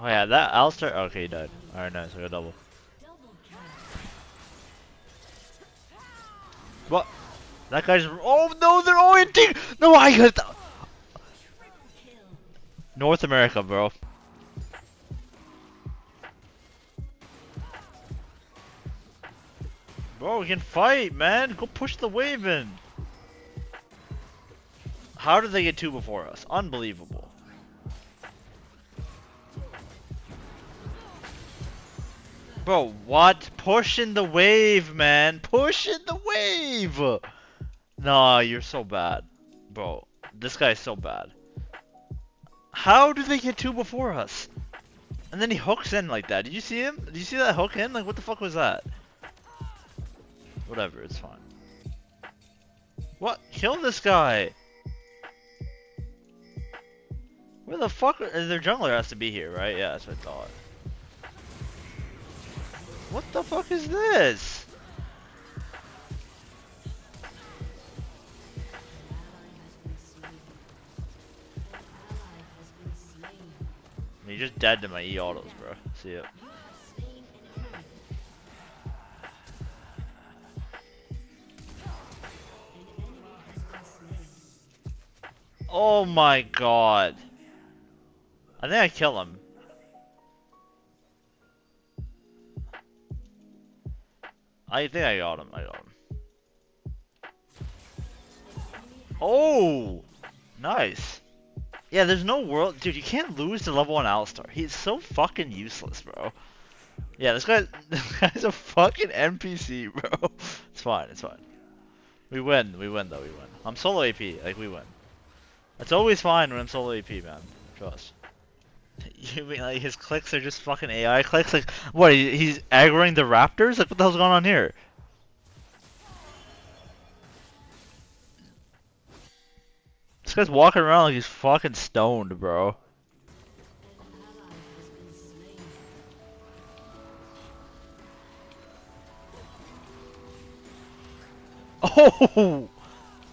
Oh yeah, that Alistar. Okay, he died. Alright, nice. We got double. What? That guy's. Oh no, they're orienting. No, I got. th- North America, bro. Bro, we can fight, man. Go push the wave in. How did they get two before us? Unbelievable. Bro, what? Pushing the wave, man. Pushing the wave. Nah, you're so bad. Bro, this guy's so bad. How did they get two before us? And then he hooks in like that. Did you see him? Did you see that hook in? Like, what the fuck was that? Whatever, it's fine. What? Kill this guy! Where the fuck? Their jungler has to be here, right? Yeah, that's what I thought. What the fuck is this? You're just dead to my E autos, bro. See ya. Oh my god. I think I kill him. I think I got him. I got him. Oh! Nice. Yeah, there's no world. Dude, you can't lose to level 1 Alistar. He's so fucking useless, bro. Yeah, this guy this guy's a fucking NPC, bro. It's fine, it's fine. We win, we win though, we win. I'm solo AP, like we win. It's always fine when I'm solo AP, man. Trust. You mean like his clicks are just fucking AI clicks? Like, what, he's aggroing the raptors? Like, what the hell's going on here? This guy's walking around like he's fucking stoned, bro. Oh!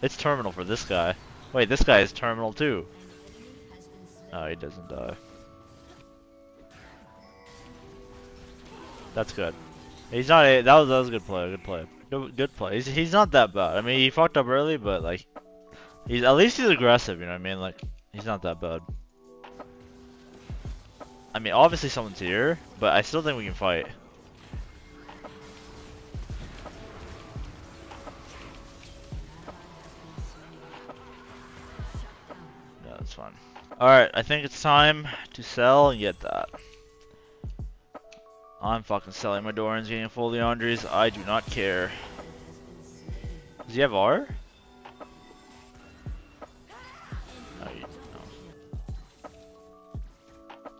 It's terminal for this guy. Wait, this guy is terminal too. Oh, he doesn't die. That's good. He's not a, that was that was a good play, good play. Good, good play. He's he's not that bad. I mean, he fucked up early, but like he's at least he's aggressive, you know what I mean? Like he's not that bad. I mean, obviously someone's here, but I still think we can fight. That's fine. Alright, I think it's time to sell and get that. I'm fucking selling my Dorans, getting full Liandry's. I do not care. Does he have R?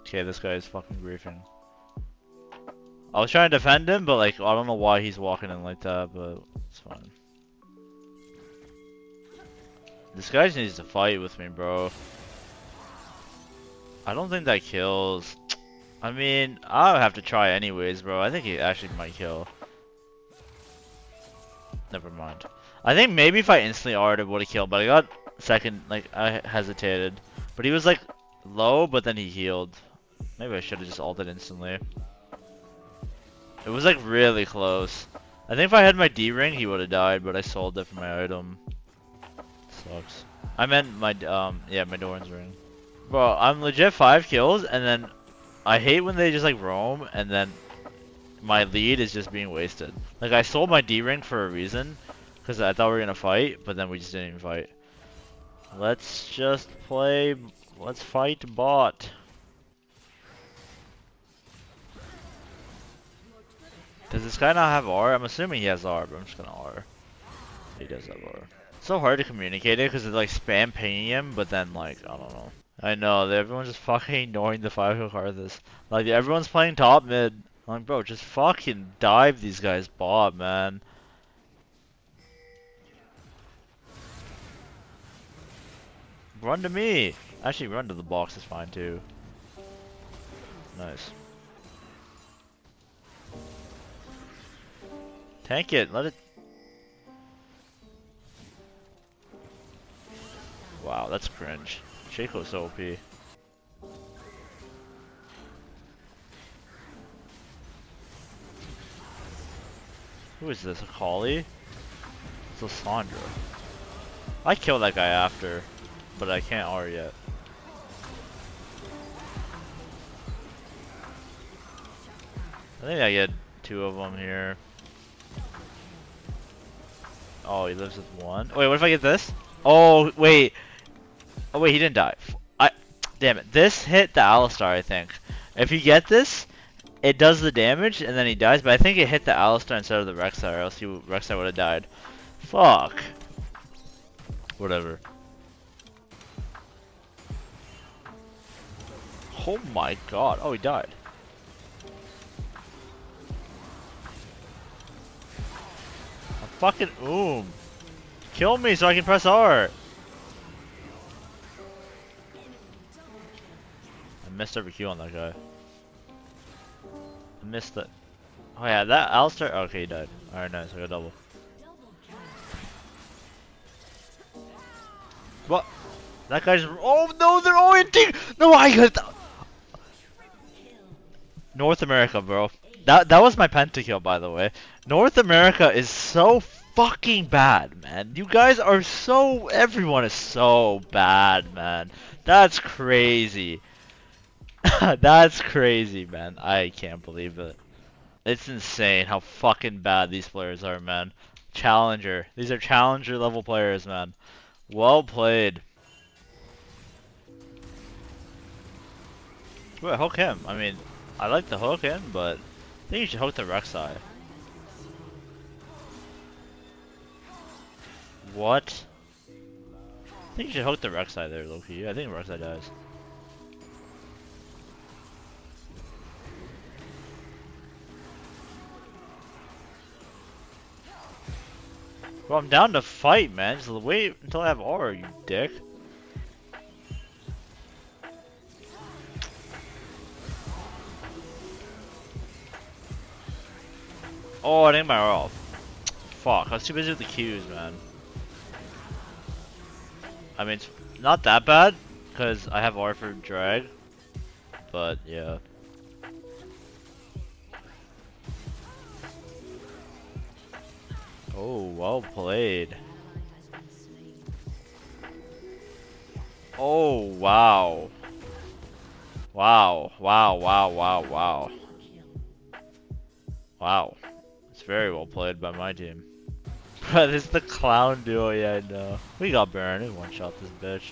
Okay, this guy is fucking griefing. I was trying to defend him, but like, I don't know why he's walking in like that, but it's fine. This guy needs to fight with me, bro. I don't think that kills. I mean, I'll have to try anyways, bro. I think he actually might kill. Never mind. I think maybe if I instantly it would have killed, but I got second, like, I hesitated. But he was, like, low, but then he healed. Maybe I should have just ulted instantly. It was, like, really close. I think if I had my D-ring, he would have died, but I sold it for my item. Sucks. I meant my, um, yeah, my Doran's ring. Bro, I'm legit 5 kills, and then I hate when they just like roam and then my lead is just being wasted. Like I sold my D-ring for a reason because I thought we were gonna fight, but then we just didn't even fight. Let's just play. Let's fight bot. Does this guy not have R? I'm assuming he has R, but I'm just gonna R. He does have R. It's so hard to communicate it because it's like spam pinging him, but then like I don't know. I know, everyone's just fucking ignoring the 5 hook Arthas. Like, everyone's playing top mid. I'm like, bro, just fucking dive these guys Bob, man. Run to me! Actually, run to the box is fine too. Nice. Tank it, let it... Wow, that's cringe. Shaco's OP. Who is this, Akali? It's Lissandra. I kill that guy after, but I can't R yet. I think I get two of them here. Oh, he lives with one. Wait, what if I get this? Oh, wait. Oh, wait, he didn't die. I, damn it. This hit the Alistar, I think. If you get this, it does the damage, and then he dies, but I think it hit the Alistar instead of the Rek'Sai, or else he, Rek'Sai would have died. Fuck. Whatever. Oh my god. Oh, he died. A fucking oom. Kill me so I can press R. missed every Q on that guy. I missed it. Oh yeah, that Alistar. Oh, okay, he died. Alright, nice. I got double. What? That guy's. Oh no, they're all ending. No, I got. That. North America, bro. That that was my pentakill, by the way. North America is so fucking bad, man. You guys are so. Everyone is so bad, man. That's crazy. That's crazy, man. I can't believe it. It's insane how fucking bad these players are, man. Challenger. These are challenger level players, man. Well played. Wait, hook him. I mean, I like the hook in, but I think you should hook the Rek'Sai. What? I think you should hook the Rek'Sai there, Loki. I think Rek'Sai dies. Well, I'm down to fight, man. Just wait until I have aura, you dick. Oh, I didn't my off. Fuck, I was too busy with the Qs, man. I mean, it's not that bad, because I have aura for drag. But, yeah. Oh, well played. Oh, wow. Wow, wow, wow, wow, wow. Wow. It's very well played by my team. But is the clown duo, yeah, I know. We got Baron, we one-shot this bitch.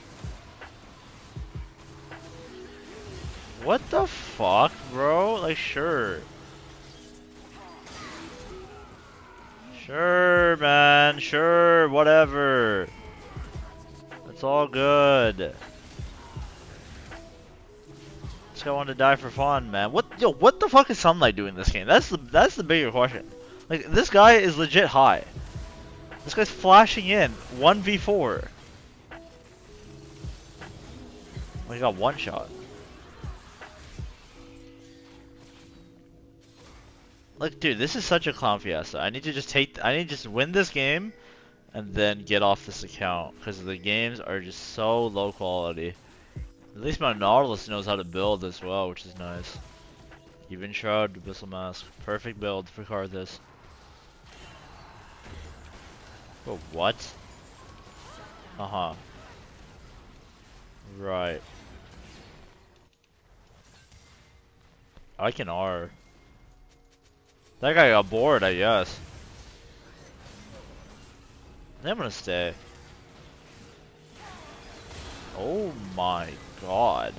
What the fuck, bro? Like, sure. Sure, man. Sure, whatever. It's all good. This guy wanted to die for fun, man. What, yo, what the fuck is Sunlight doing this game? That's the, that's the bigger question. Like, this guy is legit high. This guy's flashing in 1v4. Oh, he got one shot. Like, dude, this is such a clown fiesta. I need to just take, I need to just win this game, and then get off this account because the games are just so low quality. At least my Nautilus knows how to build as well, which is nice. Evenshroud, Abyssal Mask, perfect build for Karthus. But what? Uh huh. Right. I can R. That guy got bored, I guess. I'm gonna stay. Oh my god.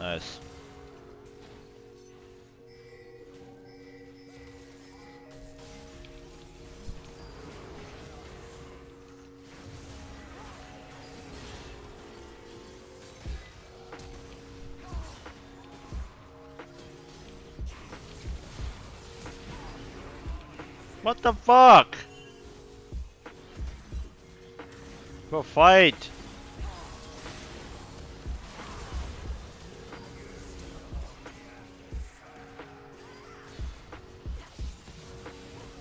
Nice. What the fuck? Go fight!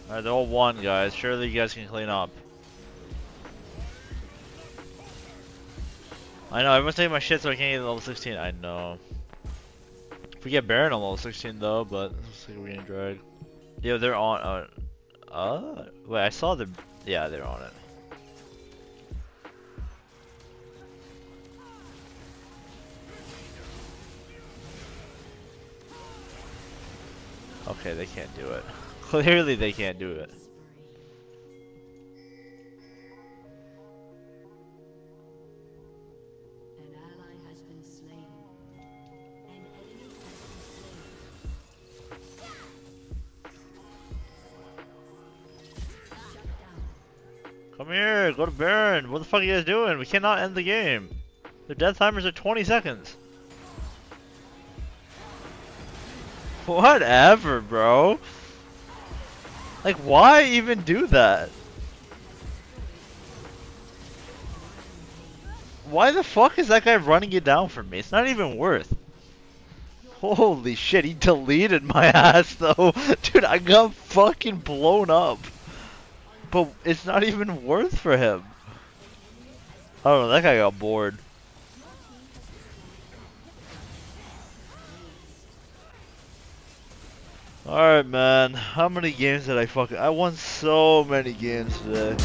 Alright, they're all one, guys. Surely you guys can clean up. I know, everyone's taking my shit so I can't get level 16. I know. If we get Baron on level 16 though, but looks like we're getting dragged. Yeah, they're on. Uh, uh, wait, I saw them. Yeah, they're on it. Okay, they can't do it. Clearly, they can't do it. Come here, go to Baron. What the fuck are you guys doing? We cannot end the game. The death timers are 20 seconds. Whatever, bro. Like, why even do that? Why the fuck is that guy running it down for me? It's not even worth. Holy shit, he deleted my ass though. Dude, I got fucking blown up. But it's not even worth for him. I don't know, that guy got bored. Alright, man. How many games did I fucking... I won so many games today.